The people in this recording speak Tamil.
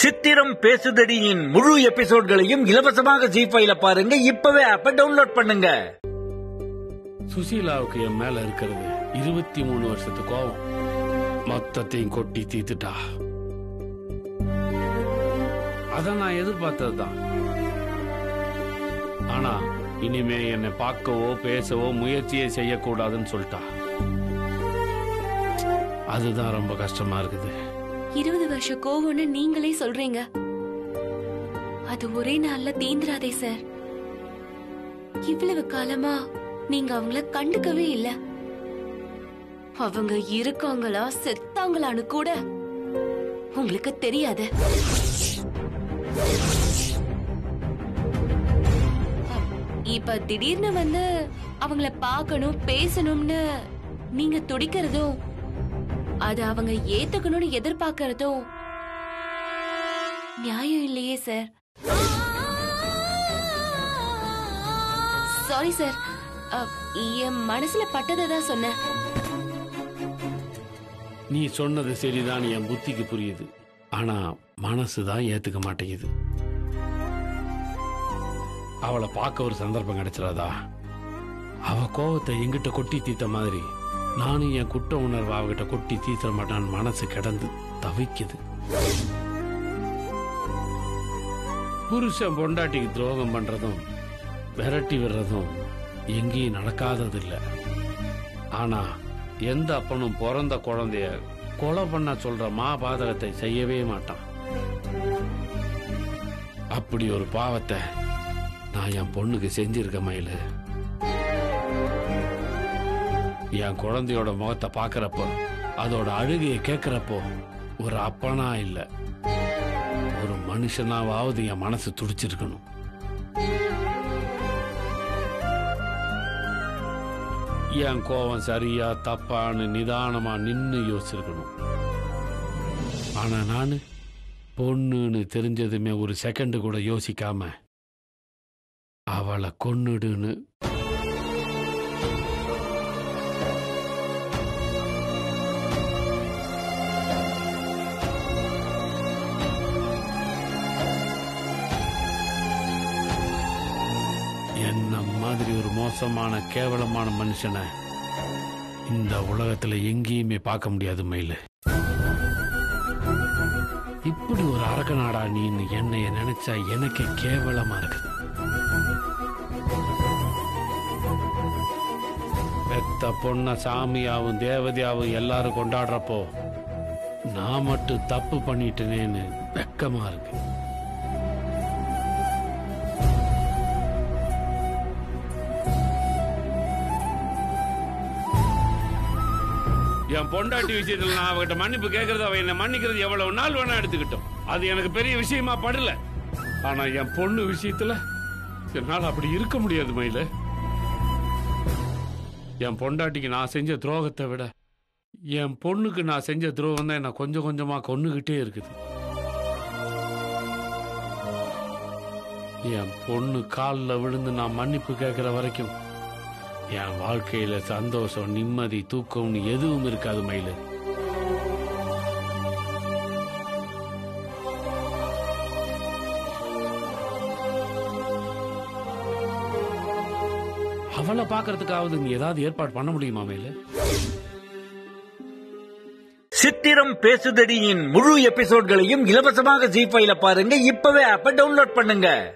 சித்திரம் பேசுதடியின் முழு எபிசோட்களையும் இலவசமாக ஜி ஃபைல பாருங்க. இப்பவே ஆப்ப டவுன்லோட் பண்ணுங்க. சுசீலாவுக்கு என் மேல இருக்கிறது இருபத்தி மூணு வருஷத்து கோவம். மொத்தத்தையும் கொட்டி தீத்துட்டா. அத நான் எதிர்பார்த்ததுதான். ஆனா இனிமே என்னை பார்க்கவோ பேசவோ முயற்சியே செய்யக்கூடாதுன்னு சொல்லிட்டா. அதுதான் ரொம்ப கஷ்டமா இருக்குது. இருபது வருஷ கோவம்னு நீங்களே சொல்றீங்க. அது ஒரே நாள்ல தீந்துராதே சார். இவ்வளவு காலமா நீங்க அவங்கள கண்டுக்கவே இல்ல. அவங்க இருக்காங்களா செத்தாங்களான்னு கூட உங்களுக்கு தெரியாது. இப்ப திடீர்னு வந்து அவங்கள பார்க்கணும் பேசணும்னு நீங்க துடிக்கிறதும் அது அவங்க ஏத்துக்கணும்னு எதிர்பார்க்கறதும் நியாயம் இல்லையே சார் சாரி சார் என் மனசுல பட்டதை தான் சொன்னேன். நீ சொன்னது சரிதான் என் புத்திக்கு புரியுது. ஆனா மனசுதான் ஏத்துக்க மாட்டேங்குது. அவளை பார்க்க ஒரு சந்தர்ப்பம் கிடைச்சிடாதா? அவ கோவத்தை எங்கிட்ட கொட்டி தீத்த மாதிரி. நானும் என் குற்ற உணர்வு அவகிட்ட கொட்டி தீர்த்த மாட்டான். மனசு கிடந்து தவிக்குது. புருஷன் பொண்டாட்டிக்கு துரோகம் பண்றதும் விரட்டி விடுறதும் எங்கேயும் நடக்காதது இல்ல ஆனா எந்த அப்பனும் பிறந்த குழந்தைய கொலை பண்ண சொல்ற மாபாதகத்தை செய்யவே மாட்டான். அப்படி ஒரு பாவத்தை நான் என் பொண்ணுக்கு செஞ்சிருக்க மயிலு. என் குழந்தையோட முகத்தை பார்க்கறப்போ அதோட அழுகையை கேட்குறப்போ ஒரு அப்பனா இல்ல. ஒரு மனுஷனாவது என் மனசு துடிச்சிருக்கணும். என் கோவம் சரியா தப்பான்னு நிதானமா நின்னு யோசிச்சிருக்கணும். ஆனா நானு பொண்ணுன்னு தெரிஞ்சதுமே ஒரு செகண்ட் கூட யோசிக்காம அவளை கொன்னுடுன்னு மாதிரி ஒரு மோசமான கேவலமான மனுஷனை இந்த உலகத்துல எங்கேயுமே பார்க்க முடியாது மயில். இப்படி ஒரு அரக்கநாடா நீன்னு என்னைய நினைச்சா எனக்கே கேவலமா இருக்குது. பெத்த பொண்ண சாமியாவும் தேவதையாவும் எல்லாரும் கொண்டாடுறப்போ நான் மட்டும் தப்பு பண்ணிட்டேனேன்னு வெக்கமா இருக்கு. என் பொண்டாட்டி விஷயத்துல நான் அவகிட்ட மன்னிப்பு கேட்கறது அவ என்ன மன்னிக்கிறது எவ்வளவு நாள் வேணா எடுத்துக்கிட்டோம். அது எனக்கு பெரிய விஷயமா படல. ஆனா என் பொண்ணு விஷயத்துல என்னால் அப்படி இருக்க முடியாது மயில. என் பொண்டாட்டிக்கு நான் செஞ்ச துரோகத்தை விட என் பொண்ணுக்கு நான் செஞ்ச துரோகம் தான் என்ன கொஞ்சம் கொஞ்சமா கொன்னுகிட்டே இருக்குது. என் பொண்ணு காலில் விழுந்து நான் மன்னிப்பு கேட்கிற வரைக்கும் என் வாழ்க்கையில சந்தோஷம் நிம்மதி தூக்கம்னு எதுவும் இருக்காது மயிலு. அவளை பாக்குறதுக்காவது நீ ஏதாவது ஏற்பாடு பண்ண முடியுமா மயிலு? சித்திரம் பேசுதடியின் முழு எபிசோட்களையும் இலவசமாக ஜி ஃபைல பாருங்க. இப்பவே ஆப்ப டவுன்லோட் பண்ணுங்க.